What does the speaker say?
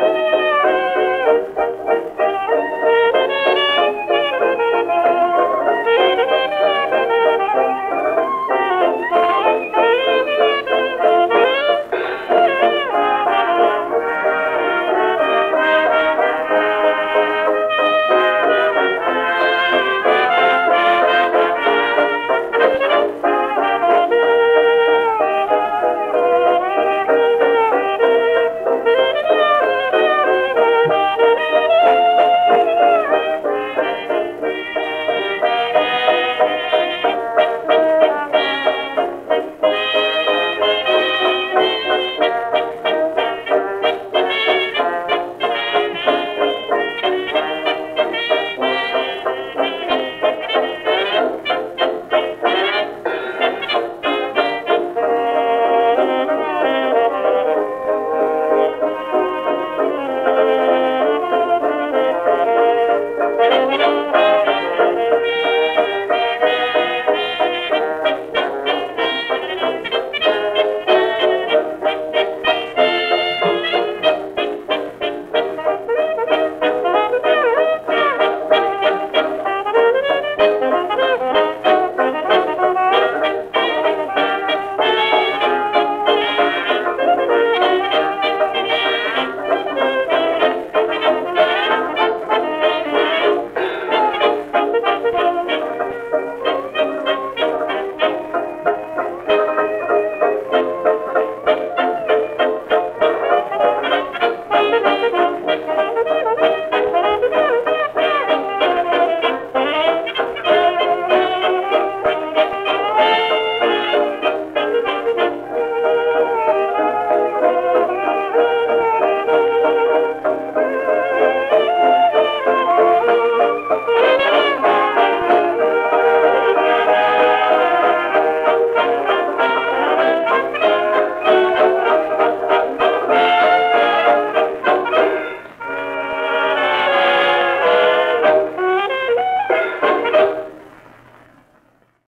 Música